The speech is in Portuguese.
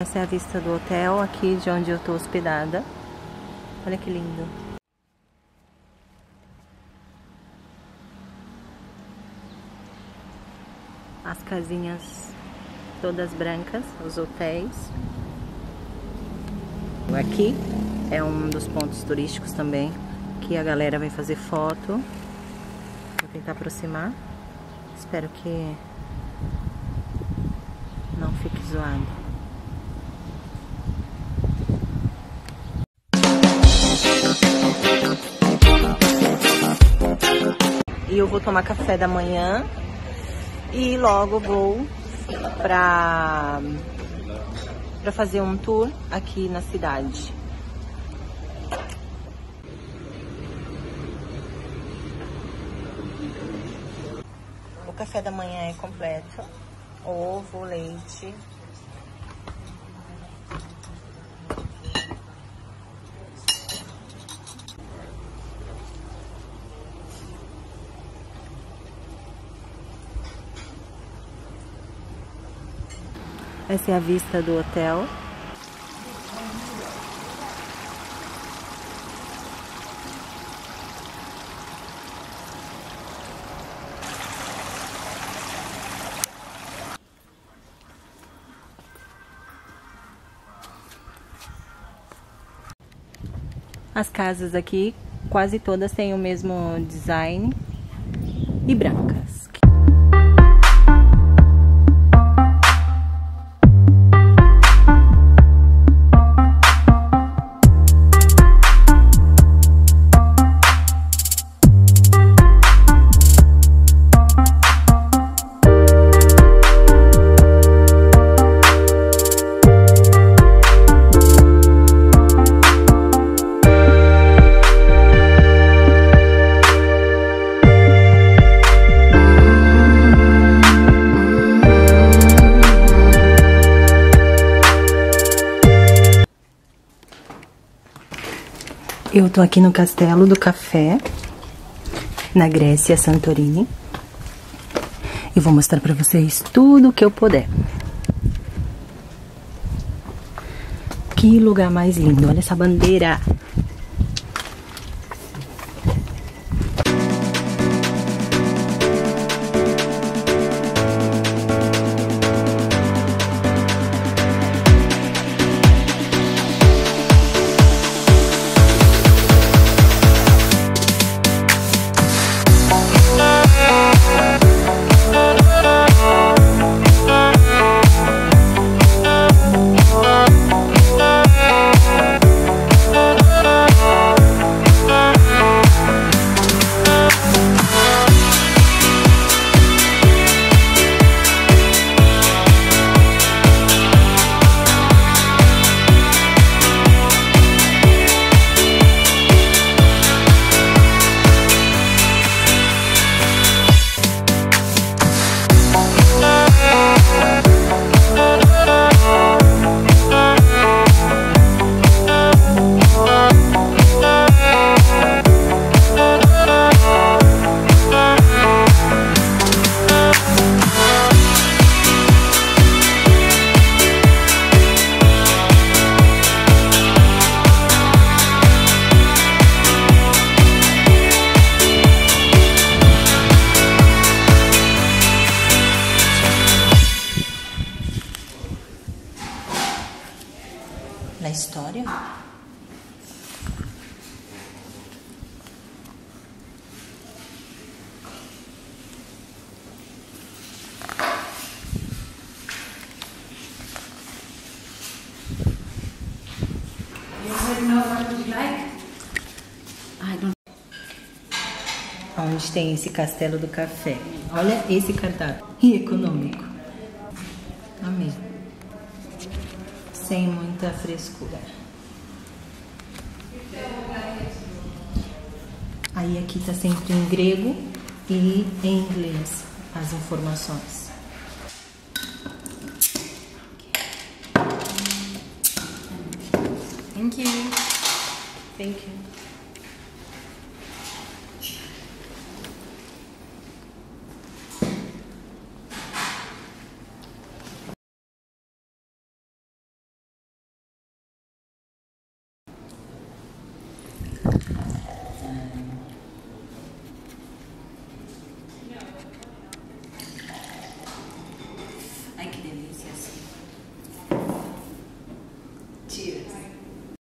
Essa é a vista do hotel aqui de onde eu tô hospedada. Olha que lindo. As casinhas todas brancas, os hotéis. Aqui é um dos pontos turísticos também, que a galera vai fazer foto. Vou tentar aproximar. Espero que não fique zoado. Vou tomar café da manhã e logo vou para para fazer um tour aqui na cidade. O café da manhã é completo: ovo, leite, Essa é a vista do hotel. As casas aqui, quase todas têm o mesmo design e brancas. Eu tô aqui no Castelo do Café, na Grécia, Santorini. E vou mostrar pra vocês tudo o que eu puder. Que lugar mais lindo, olha essa bandeira. Na história? Onde tem esse castelo do café? Olha esse cardápio. E econômico. Amém sem muita frescura. Aí aqui tá sempre em grego e em inglês as informações. Thank you. Thank you.